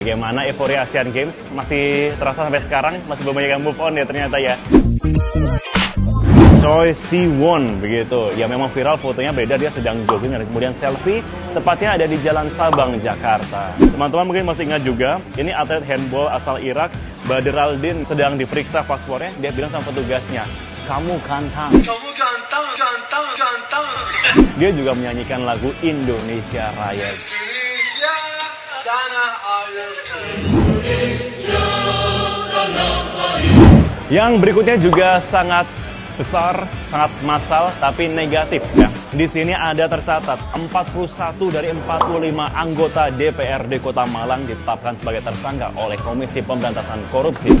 Bagaimana euforia Asian Games masih terasa sampai sekarang masih belum banyak yang move on ya ternyata ya. Choi Siwon begitu. Ya memang viral fotonya beda dia sedang jogging dan kemudian selfie tepatnya ada di Jalan Sabang Jakarta. Teman-teman mungkin masih ingat juga ini atlet handball asal Irak Badr Aldin sedang diperiksa paspornya dia bilang sama petugasnya kamu gantang. Kamu ganteng, ganteng, ganteng. Dia juga menyanyikan lagu Indonesia Raya. Yang berikutnya juga sangat besar, sangat massal, tapi negatif ya. Di sini ada tercatat 41 dari 45 anggota DPRD Kota Malang ditetapkan sebagai tersangka oleh Komisi Pemberantasan Korupsi.